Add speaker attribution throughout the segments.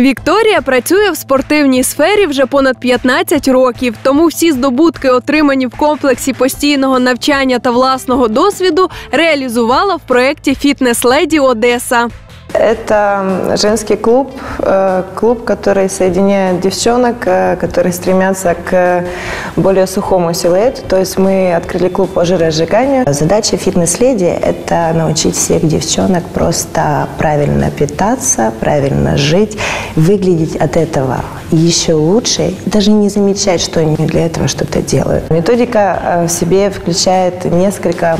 Speaker 1: Вікторія працює в спортивній сфері вже понад 15 років, тому всі здобутки, отримані в комплексі постійного навчання та власного досвіду, реалізувала в проєкті Фітнес Леді Одеса.
Speaker 2: Это женский клуб, э, клуб, который соединяет девчонок, э, которые стремятся к более сухому силуэту. То есть мы открыли клуб по жиросжиганию. Задача фитнес-леди – это научить всех девчонок просто правильно питаться, правильно жить, выглядеть от этого еще лучше, даже не замечать, что они для этого что-то делают. Методика э, в себе включает несколько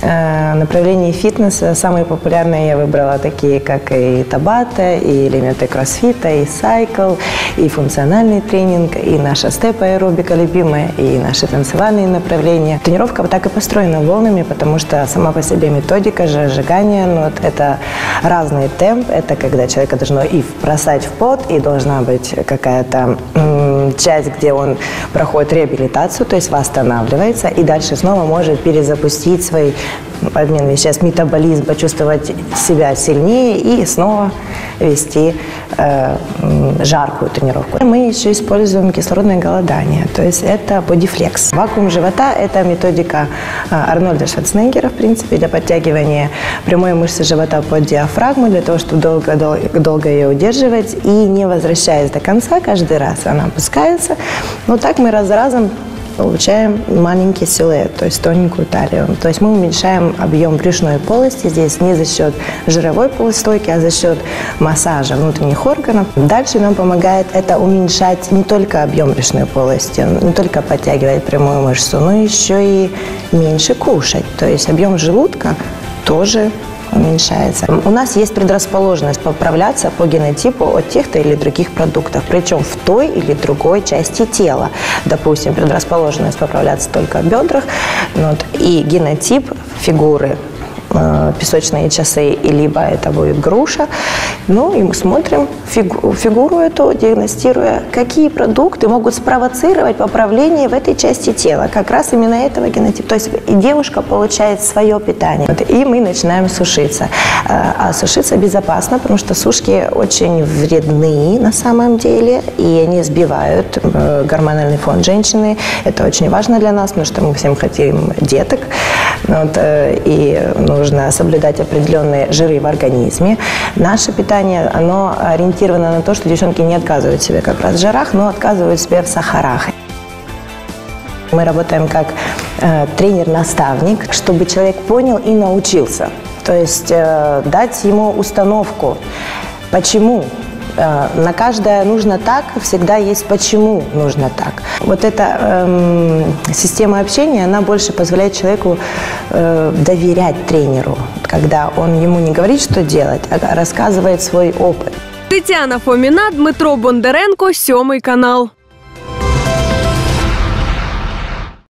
Speaker 2: Э, направлений фитнеса самые популярные я выбрала такие, как и табата, и элементы кроссфита, и сайкл, и функциональный тренинг, и наша степ-аэробика любимая, и наши танцевальные направления. Тренировка вот так и построена волнами, потому что сама по себе методика же сжигания, ну, вот это разный темп, это когда человека должно и бросать в пот, и должна быть какая-то часть, где он проходит реабилитацию, то есть восстанавливается, и дальше снова может перезапустить свой обмен веществ, метаболизм, почувствовать себя сильнее и снова вести э, жаркую тренировку. Мы еще используем кислородное голодание, то есть это бодифлекс. Вакуум живота – это методика э, Арнольда Шварценеггера, в принципе, для подтягивания прямой мышцы живота под диафрагму, для того, чтобы долго, долго, долго ее удерживать и не возвращаясь до конца каждый раз, она опускается. Вот так мы раз за разом получаем маленький силуэт, то есть тоненькую талию. То есть мы уменьшаем объем брюшной полости здесь не за счет жировой полустойки, а за счет массажа внутренних органов. Дальше нам помогает это уменьшать не только объем брюшной полости, не только подтягивать прямую мышцу, но еще и меньше кушать. То есть объем желудка тоже уменьшается. У нас есть предрасположенность поправляться по генотипу от тех-то или других продуктов, причем в той или другой части тела. Допустим, предрасположенность поправляться только в бедрах, вот, и генотип фигуры Э, песочные часы, и либо это будет груша. Ну и мы смотрим фигу, фигуру эту, диагностируя, какие продукты могут спровоцировать поправление в этой части тела. Как раз именно этого генотипа. То есть и девушка получает свое питание. И мы начинаем сушиться. Э, а сушиться безопасно, потому что сушки очень вредны на самом деле, и они сбивают э, гормональный фон женщины. Это очень важно для нас, потому что мы всем хотим деток. Вот, и ну, нужно соблюдать определенные жиры в организме. Наше питание, оно ориентировано на то, что девчонки не отказывают себе как раз в жирах, но отказывают себе в сахарах. Мы работаем как э, тренер-наставник, чтобы человек понял и научился. То есть э, дать ему установку, почему на каждое нужно так, всегда есть почему нужно так. Вот эта эм, система общения, она больше позволяет человеку э, доверять тренеру, когда он ему не говорит, что делать, а рассказывает свой опыт.
Speaker 1: Тетяна Фоміна, Дмитро Бондаренко, сьомий канал.